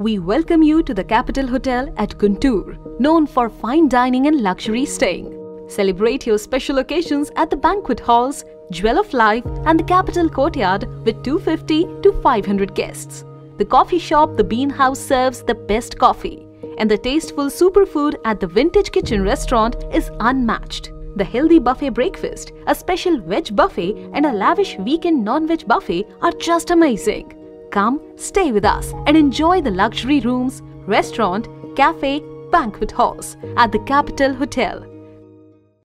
we welcome you to the Capital Hotel at Guntur, known for fine dining and luxury staying. Celebrate your special occasions at the banquet halls, Jewel of Life, and the Capital Courtyard with 250 to 500 guests. The coffee shop The Bean House serves the best coffee, and the tasteful superfood at the Vintage Kitchen restaurant is unmatched. The healthy buffet breakfast, a special veg buffet, and a lavish weekend non-veg buffet are just amazing. Come, stay with us and enjoy the luxury rooms, restaurant, cafe, banquet halls at the Capital Hotel.